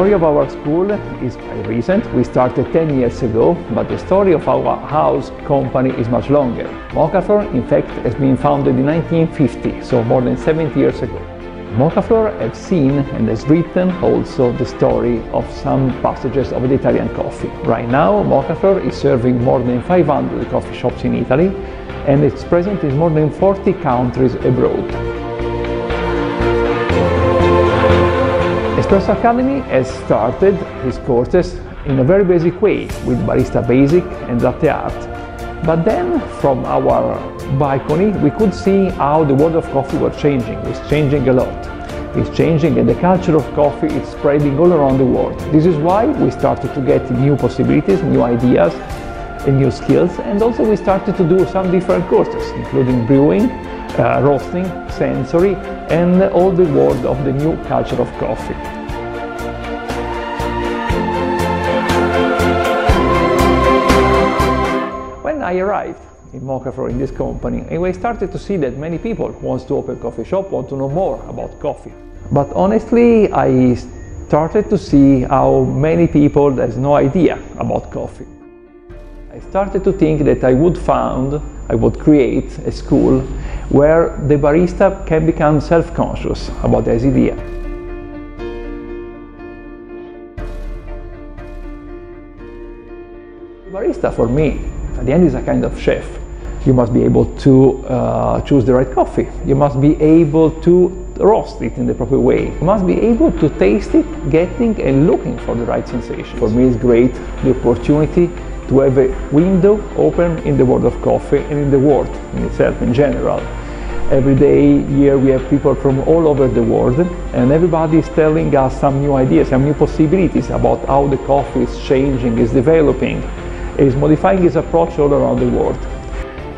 story of our school is recent. We started 10 years ago, but the story of our house company is much longer. Mokaflor, in fact, has been founded in 1950, so more than 70 years ago. Mokaflor has seen and has written also the story of some passages of the Italian coffee. Right now, Mokaflor is serving more than 500 coffee shops in Italy and it's present in more than 40 countries abroad. Espresso Academy has started his courses in a very basic way with Barista Basic and Latte Art. But then from our balcony we could see how the world of coffee was changing. It's changing a lot. It's changing and the culture of coffee is spreading all around the world. This is why we started to get new possibilities, new ideas and new skills and also we started to do some different courses including brewing, uh, roasting, sensory and all the world of the new culture of coffee. I arrived in Mokaflor in this company, and I started to see that many people want to open a coffee shop, want to know more about coffee. But honestly, I started to see how many people has no idea about coffee. I started to think that I would found, I would create a school where the barista can become self-conscious about this idea. Barista for me, at the end is a kind of chef. You must be able to uh, choose the right coffee. You must be able to roast it in the proper way. You must be able to taste it, getting and looking for the right sensation. For me it's great the opportunity to have a window open in the world of coffee and in the world in itself in general. Every day here we have people from all over the world and everybody is telling us some new ideas, some new possibilities about how the coffee is changing, is developing, is modifying its approach all around the world.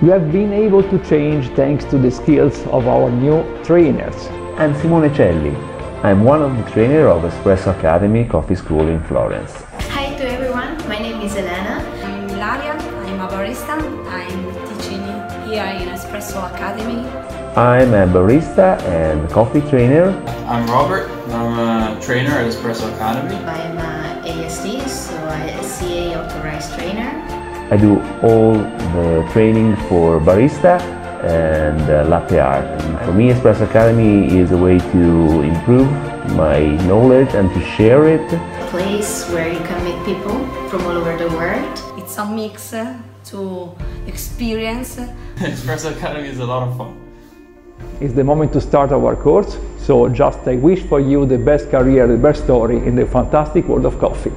We have been able to change thanks to the skills of our new trainers. I'm Simone Celli. I'm one of the trainers of Espresso Academy Coffee School in Florence. Hi to everyone, my name is Elena. I'm Ilaria, I'm a barista. I'm teaching here in Espresso Academy. I'm a barista and coffee trainer. I'm Robert, I'm a trainer at Espresso Academy. I'm a AST, so I'm a CA authorized trainer. I do all the training for barista and uh, latte art. And for me, Espresso Academy is a way to improve my knowledge and to share it. A place where you can meet people from all over the world. It's a mix uh, to experience. Espresso Academy is a lot of fun. It's the moment to start our course, so just I wish for you the best career, the best story in the fantastic world of coffee.